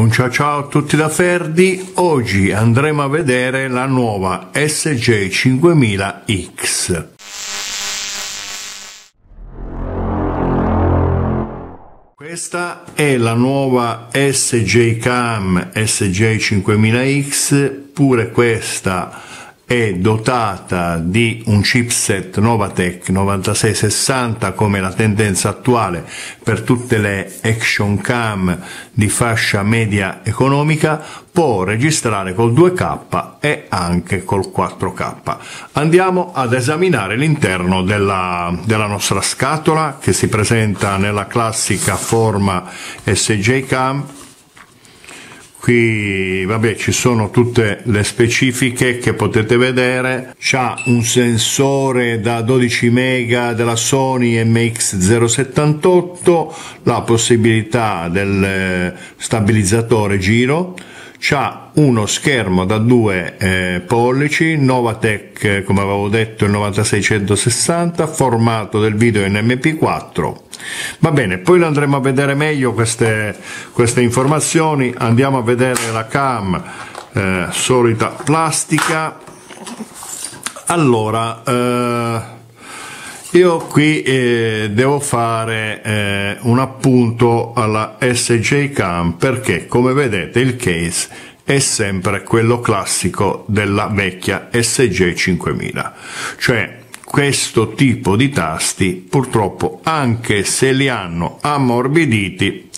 Un ciao ciao a tutti da Ferdi, oggi andremo a vedere la nuova SJ5000X. Questa è la nuova SJ Cam SJ5000X, pure questa è dotata di un chipset Novatec 9660 come la tendenza attuale per tutte le action cam di fascia media economica, può registrare col 2K e anche col 4K. Andiamo ad esaminare l'interno della, della nostra scatola che si presenta nella classica forma SJ Cam qui vabbè ci sono tutte le specifiche che potete vedere. C'ha un sensore da 12 mega della Sony MX078 la possibilità del eh, stabilizzatore giro c'ha uno schermo da 2 eh, pollici Novatec come avevo detto il 9660 formato del video in MP4 Va bene, poi lo andremo a vedere meglio queste, queste informazioni, andiamo a vedere la cam eh, solita plastica. Allora, eh, io qui eh, devo fare eh, un appunto alla SJ Cam perché come vedete il case è sempre quello classico della vecchia SJ 5000, cioè questo tipo di tasti purtroppo anche se li hanno ammorbiditi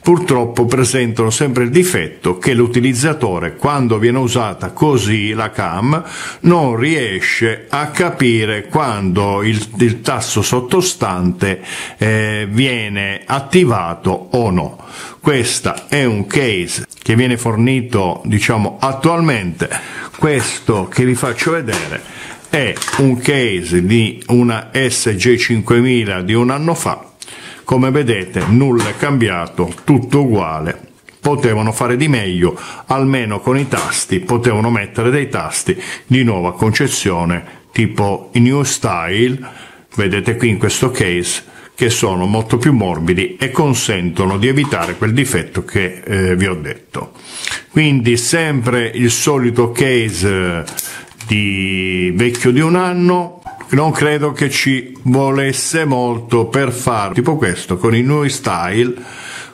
purtroppo presentano sempre il difetto che l'utilizzatore quando viene usata così la cam non riesce a capire quando il, il tasto sottostante eh, viene attivato o no. Questo è un case che viene fornito diciamo attualmente. Questo che vi faccio vedere è un case di una SG5000 di un anno fa. Come vedete nulla è cambiato tutto uguale. Potevano fare di meglio almeno con i tasti potevano mettere dei tasti di nuova concezione tipo new style vedete qui in questo case che sono molto più morbidi e consentono di evitare quel difetto che eh, vi ho detto. Quindi sempre il solito case di vecchio di un anno non credo che ci volesse molto per fare tipo questo con i nuovi style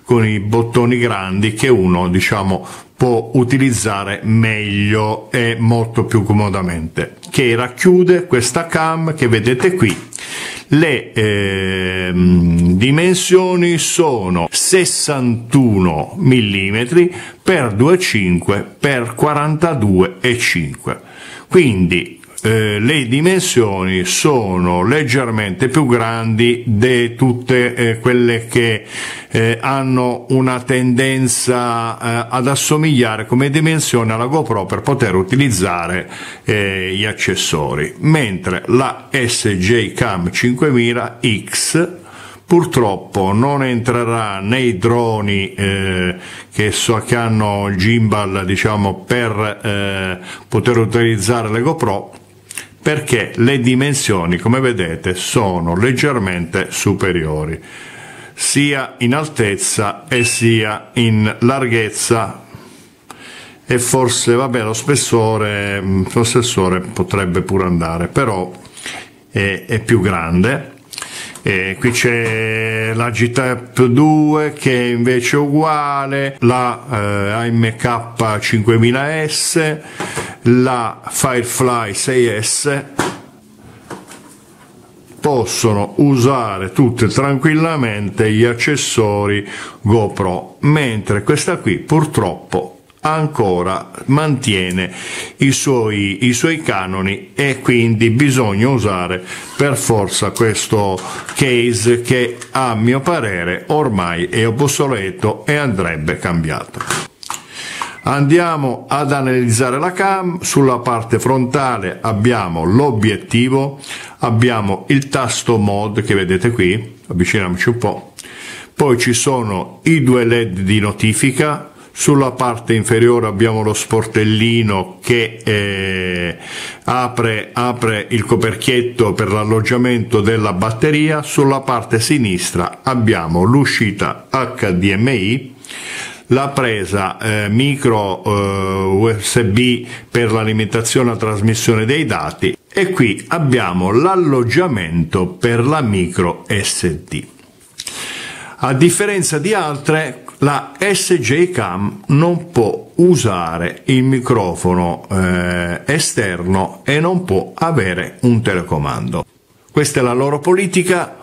con i bottoni grandi che uno diciamo può utilizzare meglio e molto più comodamente. Che racchiude questa cam che vedete qui. Le eh, dimensioni sono 61 mm per 2,5 per 42,5 quindi eh, le dimensioni sono leggermente più grandi di tutte eh, quelle che eh, hanno una tendenza eh, ad assomigliare come dimensione alla GoPro per poter utilizzare eh, gli accessori, mentre la SJ Cam 5000X purtroppo non entrerà nei droni eh, che, so, che hanno il gimbal diciamo, per eh, poter utilizzare le GoPro perché le dimensioni come vedete sono leggermente superiori sia in altezza e sia in larghezza. E forse vabbè lo spessore lo spessore potrebbe pure andare però è, è più grande e qui c'è la GTAP 2 che è invece uguale, la eh, AMK 5000S, la Firefly 6S possono usare tutte tranquillamente gli accessori GoPro, mentre questa qui purtroppo ancora mantiene i suoi, i suoi canoni e quindi bisogna usare per forza questo case che a mio parere ormai è obsoleto e andrebbe cambiato. Andiamo ad analizzare la cam, sulla parte frontale abbiamo l'obiettivo, abbiamo il tasto mod che vedete qui, avviciniamoci un po', poi ci sono i due led di notifica, sulla parte inferiore abbiamo lo sportellino che eh, apre, apre il coperchietto per l'alloggiamento della batteria, sulla parte sinistra abbiamo l'uscita HDMI, la presa eh, micro eh, USB per l'alimentazione e trasmissione dei dati e qui abbiamo l'alloggiamento per la micro SD. A differenza di altre, la SJ Cam non può usare il microfono eh, esterno e non può avere un telecomando. Questa è la loro politica,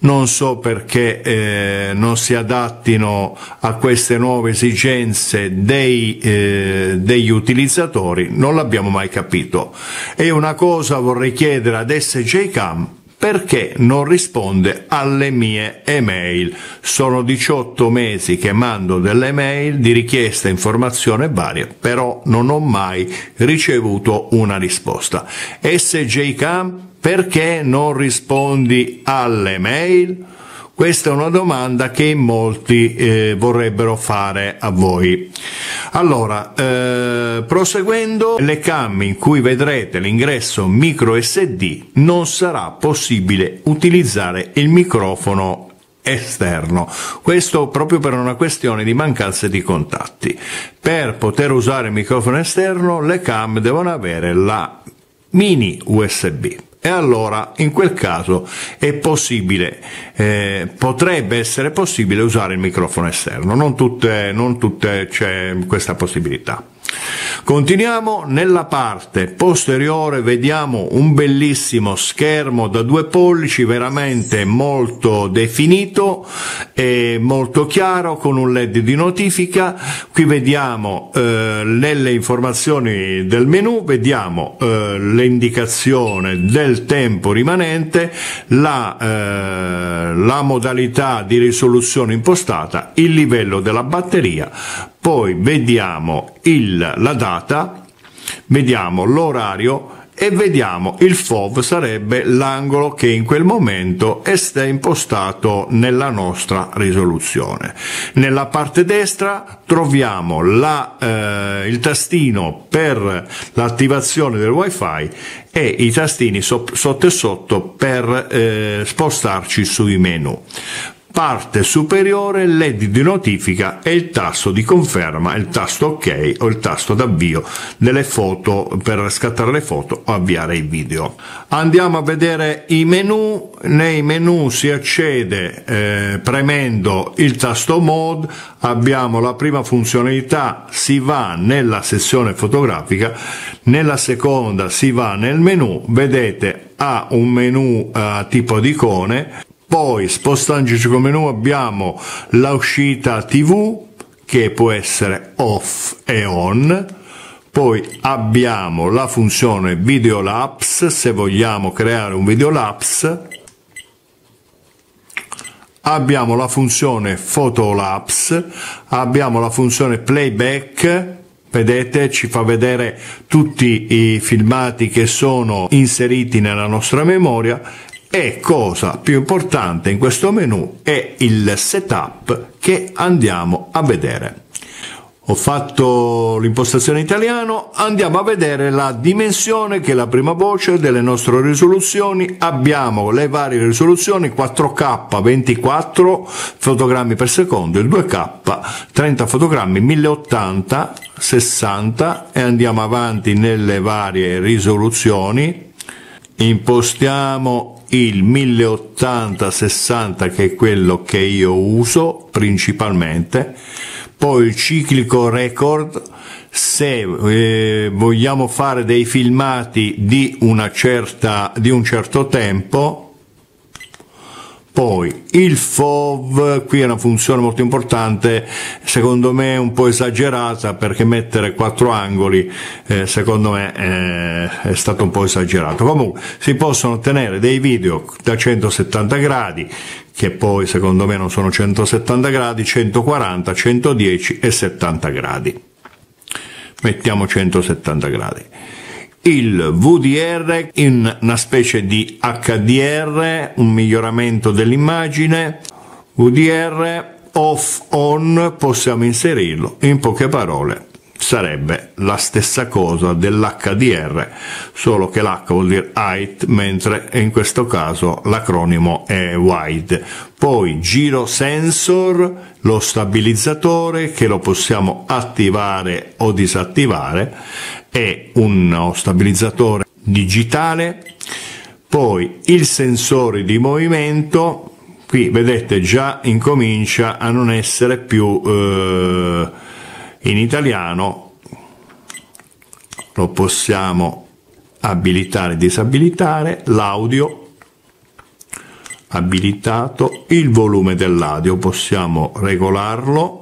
non so perché eh, non si adattino a queste nuove esigenze dei, eh, degli utilizzatori, non l'abbiamo mai capito. E una cosa vorrei chiedere ad SJCam, perché non risponde alle mie email. Sono 18 mesi che mando delle mail di richiesta informazione varie, però non ho mai ricevuto una risposta. SJCam perché non rispondi alle mail? Questa è una domanda che molti eh, vorrebbero fare a voi. Allora, eh, proseguendo, le cam in cui vedrete l'ingresso micro SD non sarà possibile utilizzare il microfono esterno. Questo proprio per una questione di mancanza di contatti. Per poter usare il microfono esterno, le cam devono avere la mini USB e allora in quel caso è possibile, eh, potrebbe essere possibile usare il microfono esterno, non tutte, non tutte c'è questa possibilità. Continuiamo nella parte posteriore, vediamo un bellissimo schermo da due pollici, veramente molto definito e molto chiaro con un led di notifica. Qui vediamo eh, nelle informazioni del menu, vediamo eh, l'indicazione del tempo rimanente, la, eh, la modalità di risoluzione impostata, il livello della batteria, poi vediamo il, la data, vediamo l'orario e vediamo il FOV sarebbe l'angolo che in quel momento è impostato nella nostra risoluzione. Nella parte destra troviamo la, eh, il tastino per l'attivazione del wifi e i tastini so, sotto e sotto per eh, spostarci sui menu parte superiore LED di notifica e il tasto di conferma, il tasto ok o il tasto d'avvio delle foto per scattare le foto o avviare i video. Andiamo a vedere i menu, nei menu si accede eh, premendo il tasto mode, abbiamo la prima funzionalità, si va nella sezione fotografica, nella seconda si va nel menu, vedete ha un menu uh, tipo di icone poi spostandoci come menu abbiamo l'uscita TV che può essere off e on. Poi abbiamo la funzione video lapse se vogliamo creare un video lapse. Abbiamo la funzione photolapse, abbiamo la funzione playback Vedete, ci fa vedere tutti i filmati che sono inseriti nella nostra memoria e cosa più importante in questo menu è il setup che andiamo a vedere. Ho fatto l'impostazione italiano, andiamo a vedere la dimensione che è la prima voce delle nostre risoluzioni. Abbiamo le varie risoluzioni 4K 24 fotogrammi per secondo, il 2K 30 fotogrammi 1080 60 e andiamo avanti nelle varie risoluzioni. Impostiamo il 1080-60 che è quello che io uso principalmente, poi il ciclico record se eh, vogliamo fare dei filmati di, certa, di un certo tempo poi il FOV, qui è una funzione molto importante, secondo me un po' esagerata perché mettere quattro angoli eh, secondo me eh, è stato un po' esagerato. Comunque si possono ottenere dei video da 170 gradi che poi secondo me non sono 170 gradi, 140, 110 e 70 gradi. Mettiamo 170 gradi il VDR in una specie di HDR, un miglioramento dell'immagine, VDR off on possiamo inserirlo, in poche parole sarebbe la stessa cosa dell'HDR, solo che l'H vuol dire height, mentre in questo caso l'acronimo è wide. Poi giro sensor, lo stabilizzatore che lo possiamo attivare o disattivare, è uno stabilizzatore digitale, poi il sensore di movimento, qui vedete già incomincia a non essere più eh, in italiano lo possiamo abilitare e disabilitare, l'audio abilitato, il volume dell'audio possiamo regolarlo,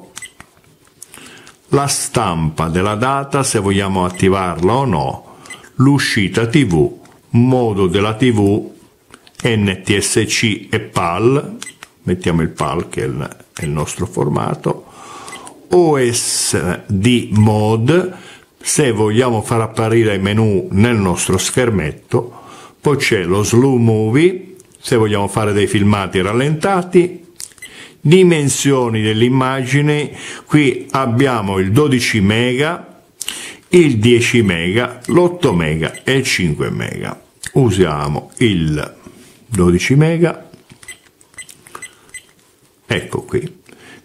la stampa della data se vogliamo attivarla o no, l'uscita tv, modo della tv, NTSC e PAL, mettiamo il PAL che è il nostro formato, OSD Mode se vogliamo far apparire i menu nel nostro schermetto, poi c'è lo Slow Movie se vogliamo fare dei filmati rallentati, dimensioni dell'immagine, qui abbiamo il 12 mega, il 10 mega, l'8 mega e il 5 mega. Usiamo il 12 mega, ecco qui,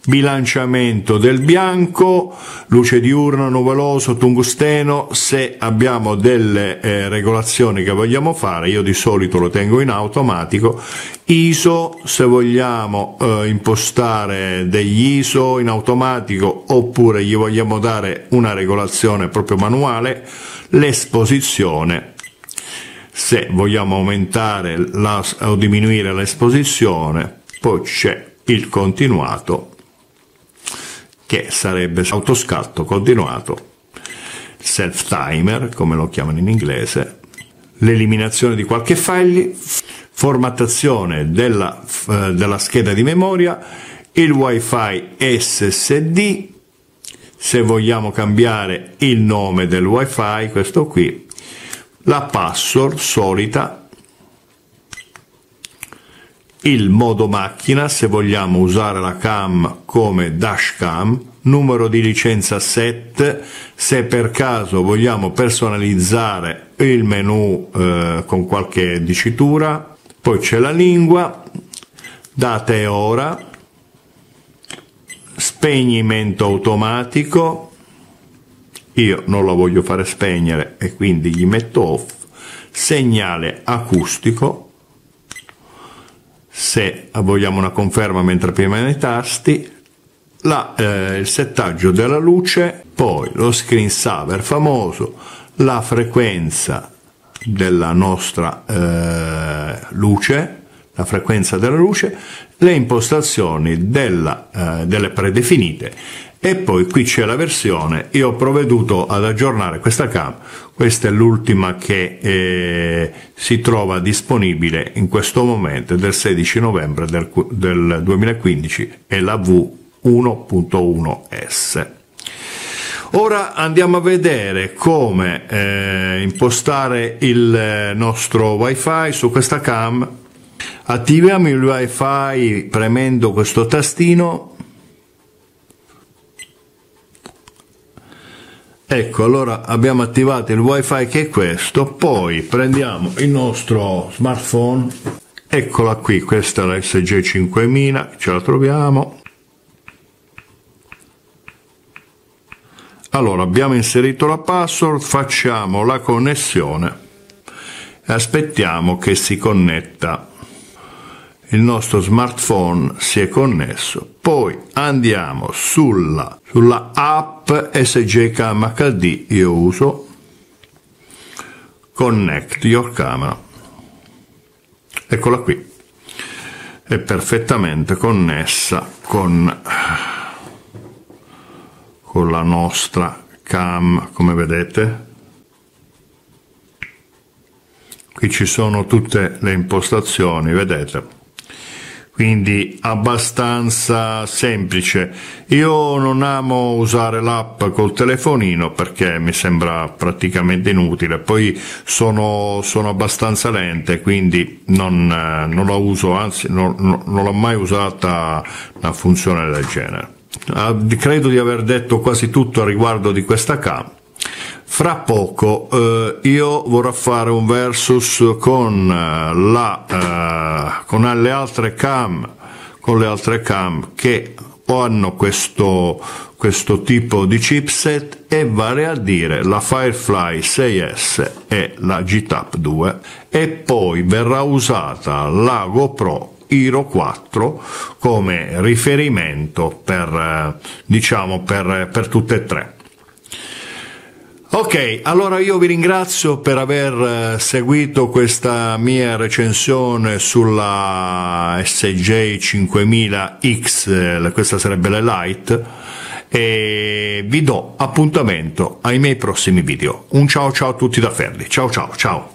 bilanciamento del bianco, luce diurna, nuvoloso, tungsteno, se abbiamo delle eh, regolazioni che vogliamo fare, io di solito lo tengo in automatico, ISO se vogliamo eh, impostare degli ISO in automatico oppure gli vogliamo dare una regolazione proprio manuale, l'esposizione. Se vogliamo aumentare la, o diminuire l'esposizione, poi c'è il continuato che sarebbe autoscatto continuato, self timer come lo chiamano in inglese, l'eliminazione di qualche file, formattazione della, eh, della scheda di memoria, il wifi SSD, se vogliamo cambiare il nome del wifi, questo qui, la password solita il modo macchina se vogliamo usare la cam come dashcam, numero di licenza set se per caso vogliamo personalizzare il menu eh, con qualche dicitura, poi c'è la lingua, data e ora, spegnimento automatico, io non lo voglio fare spegnere e quindi gli metto off, segnale acustico, se vogliamo una conferma mentre premendo i tasti, la, eh, il settaggio della luce, poi lo screen saver famoso, la frequenza della nostra eh, luce, la frequenza della luce, le impostazioni della, eh, delle predefinite e poi qui c'è la versione, io ho provveduto ad aggiornare questa cam, questa è l'ultima che eh, si trova disponibile in questo momento del 16 novembre del, del 2015 è la V1.1S. Ora andiamo a vedere come eh, impostare il nostro wifi su questa cam. Attiviamo il wifi premendo questo tastino Ecco, allora abbiamo attivato il wifi che è questo, poi prendiamo il nostro smartphone, eccola qui, questa è la SG5000, ce la troviamo. Allora, abbiamo inserito la password, facciamo la connessione e aspettiamo che si connetta il nostro smartphone si è connesso, poi andiamo sulla, sulla app HD, io uso Connect Your Camera, eccola qui, è perfettamente connessa con, con la nostra cam, come vedete, qui ci sono tutte le impostazioni, vedete, quindi abbastanza semplice. Io non amo usare l'app col telefonino perché mi sembra praticamente inutile, poi sono, sono abbastanza lente, quindi non, non la uso, anzi non, non l'ho mai usata una funzione del genere. Ah, credo di aver detto quasi tutto a riguardo di questa cam. Fra poco eh, io vorrò fare un versus con, eh, la, eh, con le altre cam, con le altre cam che hanno questo, questo tipo di chipset e vale a dire la Firefly 6S e la GTAP 2 e poi verrà usata la GoPro Hero 4 come riferimento per, eh, diciamo, per, per tutte e tre. Ok, allora io vi ringrazio per aver eh, seguito questa mia recensione sulla SJ 5000X, questa sarebbe la Lite, e vi do appuntamento ai miei prossimi video. Un ciao ciao a tutti da Ferdi, ciao ciao ciao!